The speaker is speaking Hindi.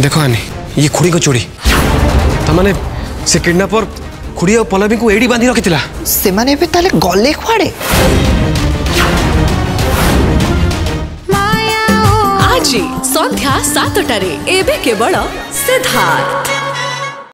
देखो आनी ये खुड़ी को चोरी। तो ताने से किडनापर खुड़ी और पल्लवी को एड़ी बांधी रखी से गले खुआड़े। আজি সন্ধ্যা সাতটার এবে কেবল সিদ্ধার্থ